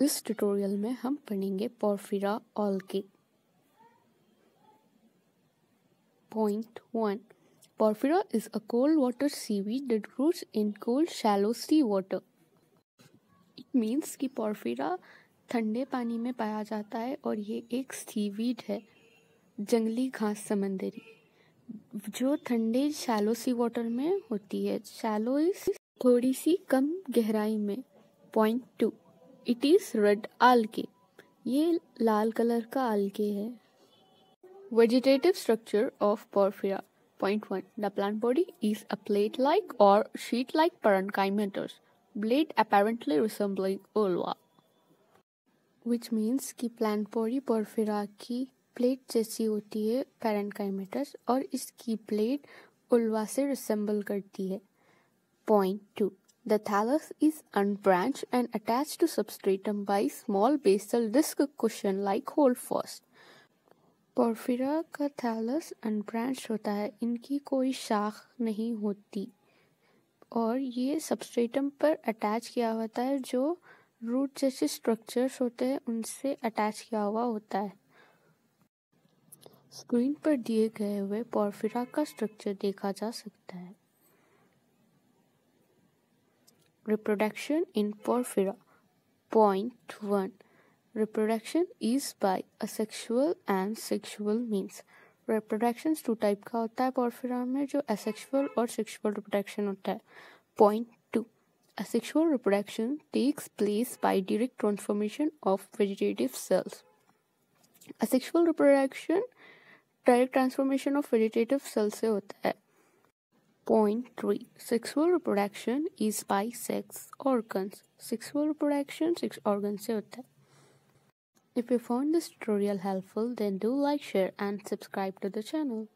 इस ट्यूटोरियल में हम पढ़ेंगे पोरफिरा ऑल्के Point 1 Porphyra is a cold water seaweed that grows in cold, shallow sea water. It means कि पोरफिरा ठंडे पानी में पाया जाता है और ये एक सीवीड है, जंगली घास समंदरी. जो ठंडे शैलो सी वाटर में होती है शैलो इज़ थोड़ी सी कम गहराई में. Point two it is red algae ये लाल कलर का आलके है। Vegetative structure of Porphyra point one the plant body is a plate like और sheet like parenchymatous blade apparently resembling ulva. Which means कि प्लांट बॉडी पोरफिरा की plate जैसी होती है पैरेंकाइमेटस और इसकी प्लेट उल्वा से रिसेंबल करती है। Point two thallus is unbranch and attach to substratum by small basal disc question like hold first Porphyra का थैलस अनब्रांच होता है, इनकी कोई शाख नहीं होती। और ये सबस्ट्रेटम पर अटैच किया होता है, जो रूट जैसे स्ट्रक्चर्स होते हैं, उनसे अटैच किया हुआ होता है। स्क्रीन पर दिए गए हुए पोरफिरा का स्ट्रक्चर देखा जा सकता है। Reproduction in Porphyra point one reproduction is by asexual and sexual means reproduction two type का होता है पोरफिरा में, जो असेक्सुअल और सेक्सुअल रिप्रोडक्शन होता है. Point two asexual reproduction takes place by direct transformation of vegetative cells. Asexual reproduction direct transformation of vegetative cell से होता है. Point three sexual reproduction is by sex organs sexual reproduction sex organ से होता है If you found this tutorial helpful, then do like, share and subscribe to the channel.